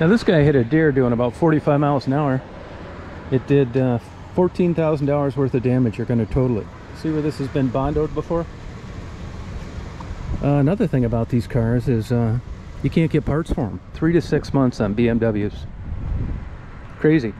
Now this guy hit a deer doing about 45 miles an hour. It did uh, $14,000 worth of damage. You're going to total it. See where this has been bondoed before? Uh, another thing about these cars is uh, you can't get parts for them. Three to six months on BMWs. Crazy.